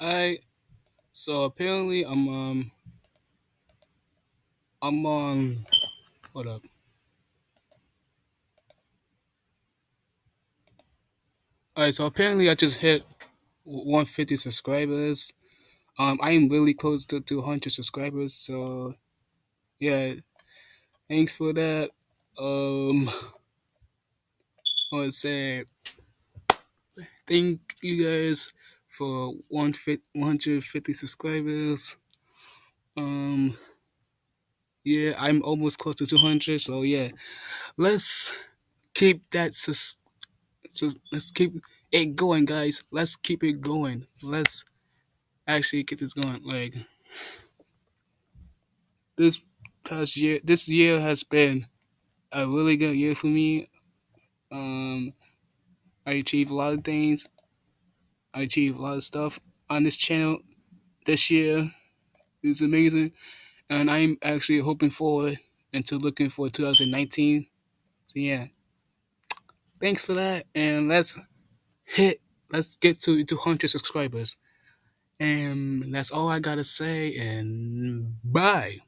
I so apparently I'm um I'm on hold up. Alright, so apparently I just hit 150 subscribers. Um, I am really close to 200 subscribers, so yeah, thanks for that. Um, I to say thank you guys for 150 subscribers. Um, yeah, I'm almost close to 200, so yeah, let's keep that sus- so let's keep it going, guys. Let's keep it going. Let's actually get this going. Like this past year, this year has been a really good year for me. Um, I achieved a lot of things. I achieved a lot of stuff on this channel this year. It's amazing, and I'm actually hoping forward into looking for 2019. So yeah, thanks for that, and let's hit. Let's get to 200 subscribers. And that's all I gotta say, and bye.